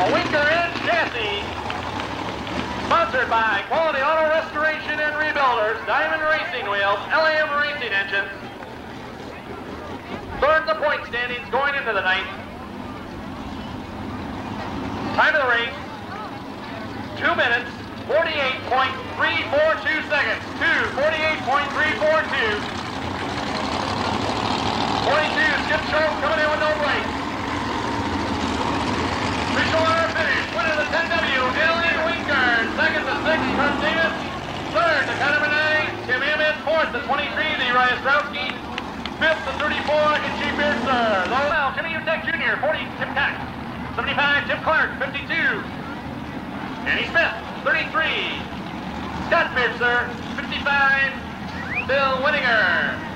A Winker and chassis. Sponsored by Quality Auto Restoration and Rebuilders, Diamond Racing Wheels, LAM Racing Engines. Third the point standings going into the ninth. Time of the race, 2 minutes, 48.342 seconds. 2, 48.342. 42, Skip Sharp coming in with no brakes. Finish. Winner the 10W, Alien Winker. Second to 6, Kurt Davis. Third to car number 9, Tim Emmett. Fourth to 23, Leroy Ostrowski. Fifth to 34, Itchy Beardster. Low now, Jimmy Utek Jr., 40, Tim Cox. 75, Tim Clark, 52. Danny Smith, 33. Scott Beardster, 55. Bill Winninger.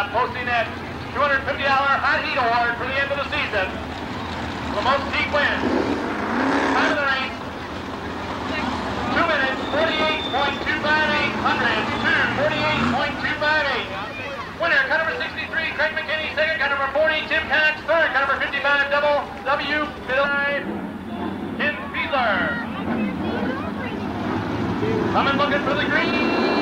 Metcalf posting that $250 hot heat award for the end of the season. The most deep win. Time of the race, 2 minutes, 48.258 hundred, 2, 48.258. Winner, cut number 63, Craig McKinney, second, cut number 40, Tim Cox, third, cut number 55, double, W, middle, Ken Fiedler. Coming looking for the green.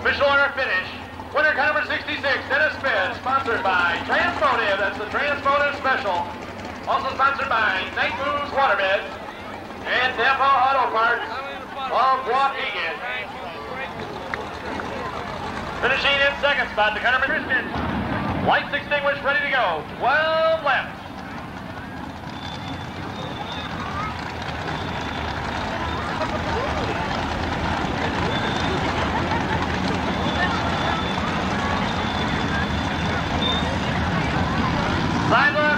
Official order finish. Winner number 66, Dennis Spitz, sponsored by Transmotive. That's the Transmotive Special. Also sponsored by Night Moves Waterbeds and Napa Auto Parts of Waukegan. Finishing in second spot, the Counterman Christian. Lights extinguished, ready to go. 12 left. Fiber!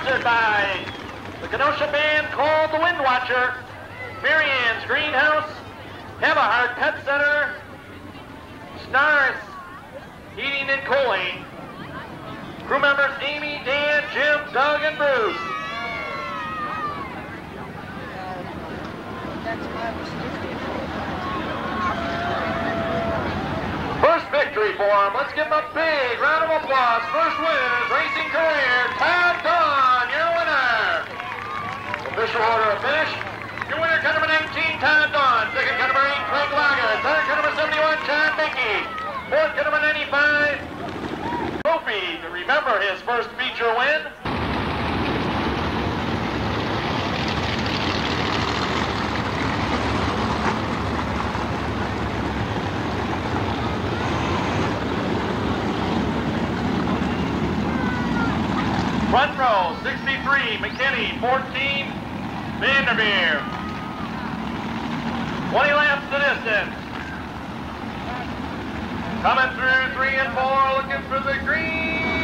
Sponsored by the Kenosha band called the Wind Watcher, Marianne's Greenhouse, Heart Pet Center, Snars Heating and Cooling. Crew members Amy, Dan, Jim, Doug, and Bruce. First victory for him. Let's give him a big round of applause. First win in his racing career. Todd winner. Official order of finish. Your winner, cut number 19, Todd Daun. Second, cut number 8, Craig Laga. Third, cut number 71, John Mickey. Fourth, cut number 95, Trophy remember his first feature win. Front row, 63, McKinney, 14, Vanderveer. 20 laps to distance. Coming through three and four, looking for the. Green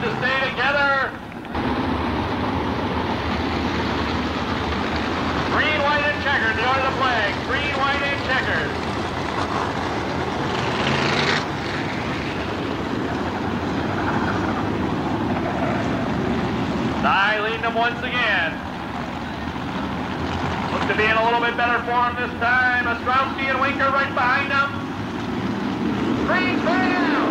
to stay together. Green, white, and checkered. Go to the flag. Green, white, and checkered. I lead them once again. Looks to be in a little bit better form this time. Ostrowski and Winker right behind them. Green, down.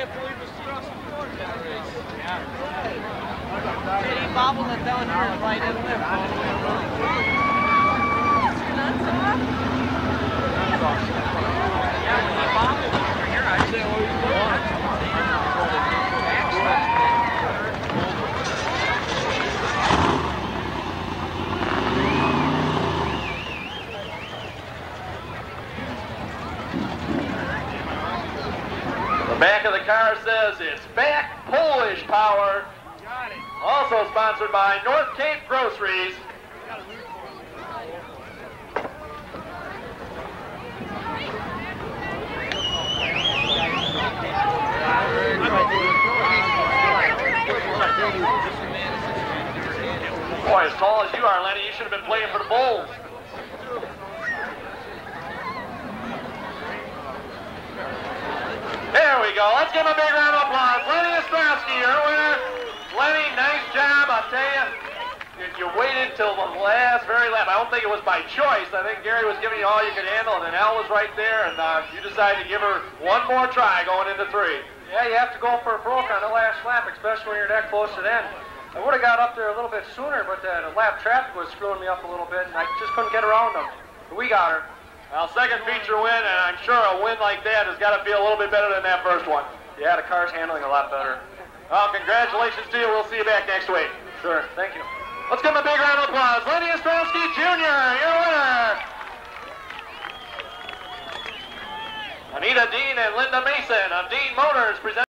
Can't believe won that race. Yeah. He bobbled it down here and right in there all the way around. Yeah, when he bobbled over here, I said, well, he's won. The back of the car says it's back Polish power. Also sponsored by North Cape Groceries. Boy, as tall as you are, Lenny, you should have been playing for the Bulls. There we go. Let's give him a big round of applause. Lenny Ostrowski, your winner. Lenny, nice job. I'll tell you, you, you waited till the last, very last. I don't think it was by choice. I think Gary was giving you all you could handle, and then Al was right there, and uh, you decided to give her one more try going into three. Yeah, you have to go for a broke on the last lap, especially when you're that close to the end. I would have got up there a little bit sooner, but the, the lap traffic was screwing me up a little bit, and I just couldn't get around them. But we got her. Well, second feature win, and I'm sure a win like that has got to feel a little bit better than that first one. Yeah, the car's handling a lot better. Well, congratulations to you. We'll see you back next week. Sure, thank you. Let's give him a big round of applause. Lenny Ostrowski Jr., your winner. Anita Dean and Linda Mason of Dean Motors present.